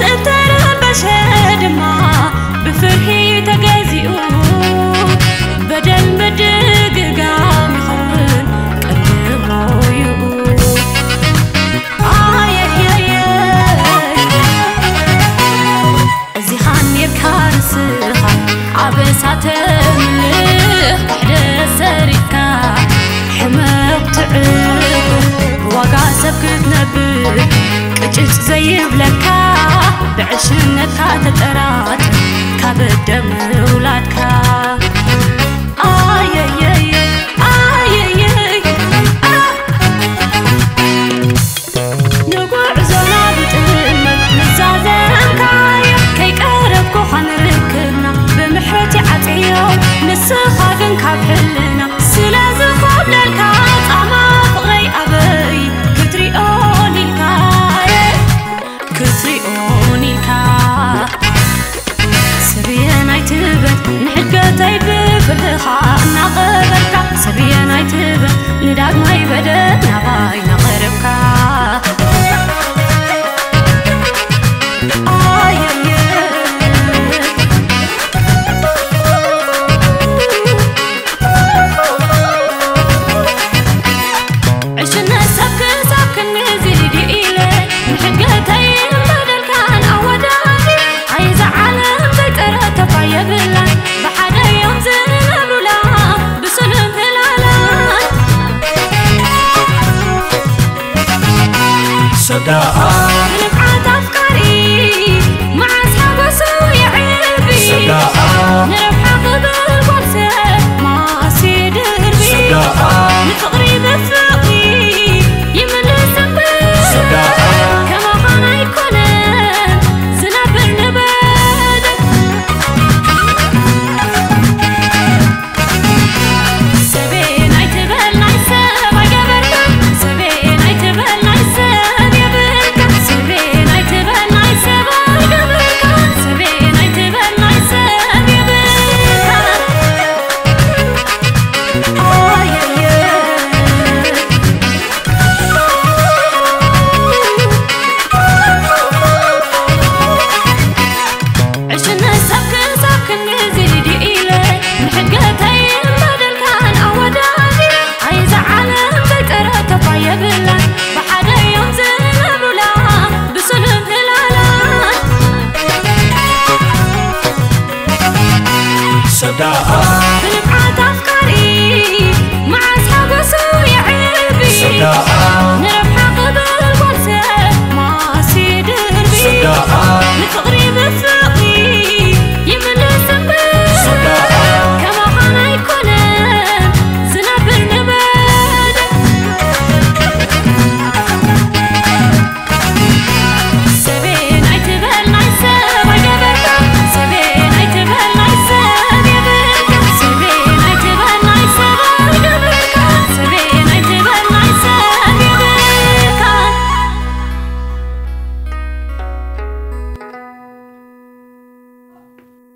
ዝተረበሸ ድማ ብፍርሂ ተገዚኡ በደንብ ድግጋም ይኸውን ቀድሞ ይኡ። ኣየየየ እዚኻ ኔርካ ርስኻ ዓብ እሳተ ምልህ ዋጋ ሰብ ክትነብር ቅጭጭ ዘይብለካ ብዕሽነትካ ተጠራት ካብ ደም ውላድካ ኣየየየ ኣየየይ ንጉዕዞና ብጥምት ምዛዘምካዮ ከይቀረብኩ ኸንርክብና ብምሕረቲ ዓፅዮ ንስኻ ግን ካብ ሕልን صداقة صارت عاد أفكاري مع أصحاب أسوي عيبي. صداقة. من أفكاري مع اصحابه سوي عربي صداقة.